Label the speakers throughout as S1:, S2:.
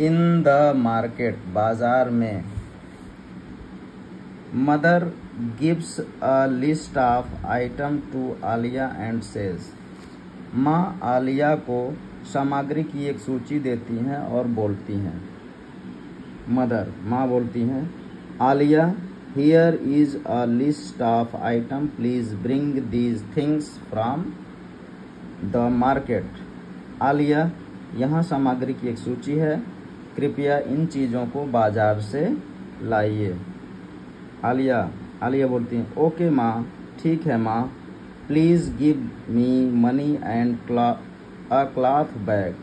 S1: In the market, बाज़ार में। Mother gives a list of item to Aliya and says. माँ आलिया को सामग्री की एक सूची देती हैं और बोलती हैं। मदर, माँ बोलती हैं, Aliya here is a list of item please bring these things from the market Aliya, यहाँ सामग्री की एक सूची है। कृपया इन चीज़ों को बाज़ार से लाइए। आलिया आलिया बोलती हैं, ओके माँ, ठीक है माँ, please give me money and a cloth bag.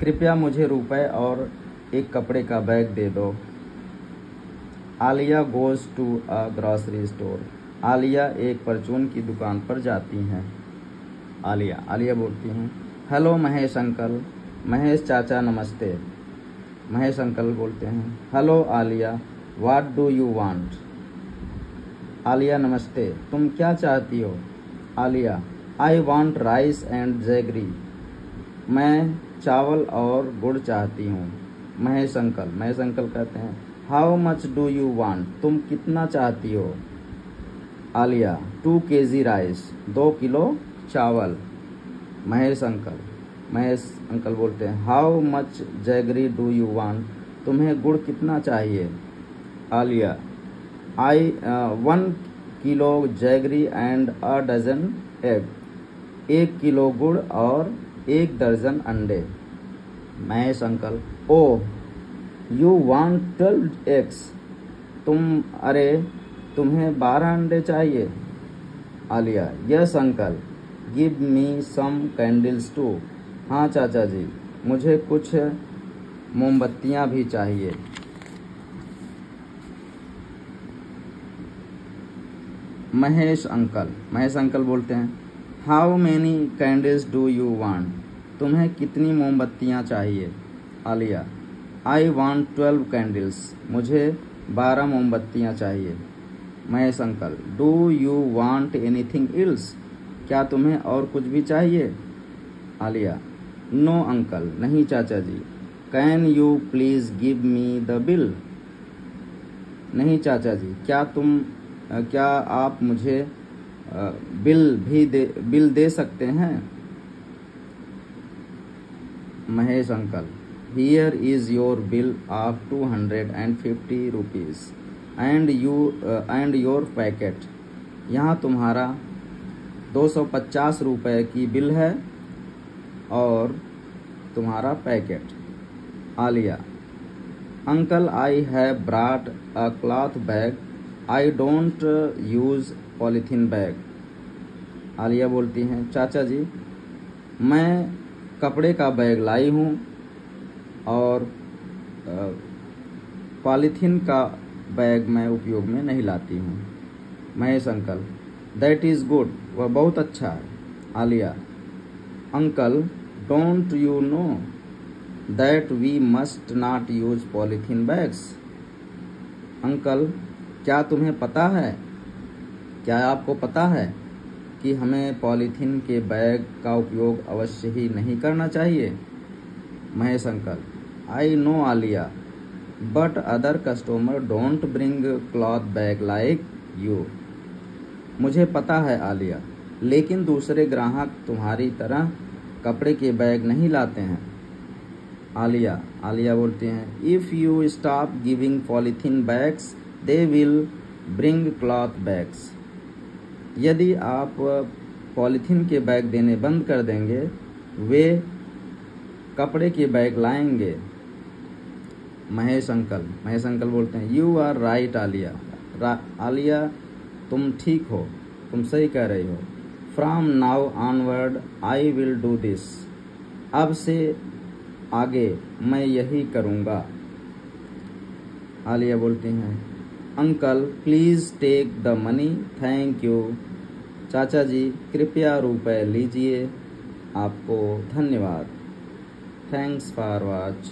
S1: कृपया मुझे रुपए और एक कपड़े का बैग दे दो। Aliya goes to a grocery store. Aliya एक परचून की दुकान पर जाती हैं। आलिया आलिया बोलती हैं, हेलो महेश अंकल, महेश चाचा नमस्ते। महेश अंकल बोलते हैं, hello Aliya what do you want Aliya, नमस्ते, तुम क्या चाहती हो? Aliya I want rice and jaggery मैं चावल और गुड़ चाहती हूँ, महेश अंकल। महेश अंकल कहते हैं how much do you want तुम कितना चाहती हो? आलिया टू के जी राइस दो किलो चावल. महेश अंकल महेश अंकल बोलते हैं how much jaggery do you want तुम्हें गुड़ कितना चाहिए? Aliya I one kilo jaggery and a dozen egg एक किलो गुड़ और एक दर्जन अंडे. Mahesh uncle oh you want twelve eggs तुम, अरे, तुम्हें बारह अंडे चाहिए? Aliya yes uncle give me some candles too हाँ चाचा जी, मुझे कुछ मोमबत्तियाँ भी चाहिए। महेश अंकल महेश अंकल बोलते हैं how many candles do you want तुम्हें कितनी मोमबत्तियाँ चाहिए? Aliya I want twelve candles मुझे बारह मोमबत्तियाँ चाहिए। Mahesh uncle do you want anything else क्या तुम्हें और कुछ भी चाहिए? आलिया नो अंकल, नहीं चाचा जी। Can you please give me the bill? नहीं चाचा जी, क्या तुम, क्या आप मुझे बिल भी दे, बिल दे सकते हैं? Mahesh uncle here is your bill of two hundred and fifty rupees and you and your packet यहाँ तुम्हारा दो सौ पचास रुपये की बिल है। और तुम्हारा packet. Aliya, uncle I have brought a cloth bag I don't use polythene bag Aliya बोलती हैं, चाचा जी, मैं कपड़े का बैग लाई हूँ और पॉलीथीन का बैग मैं उपयोग में नहीं लाती हूँ। Mahesh uncle that is good वह बहुत अच्छा है। Aliya uncle don't you know that we must not use polythene bags uncle क्या तुम्हें पता है? क्या आपको पता है कि हमें पॉलीथीन के बैग का उपयोग अवश्य ही नहीं करना चाहिए? Mahesh uncle I know Aliya but other customer don't bring cloth bag like you मुझे पता है आलिया, लेकिन दूसरे ग्राहक तुम्हारी तरह कपड़े के बैग नहीं लाते हैं। आलिया आलिया बोलते हैं if you stop giving polythene bags they will bring cloth bags यदि आप पॉलीथीन के बैग देने बंद कर देंगे, वे कपड़े के बैग लाएँगे। महेश अंकल महेश अंकल बोलते हैं you are right Aliya. Aliya, तुम ठीक हो, तुम सही कह रही हो। From now onward I will do this अब से आगे मैं यही करूँगा। आलिया बोलती हैं, uncle please take the money thank you चाचा जी, कृपया रुपए लीजिए, आपको धन्यवाद। Thanks for watch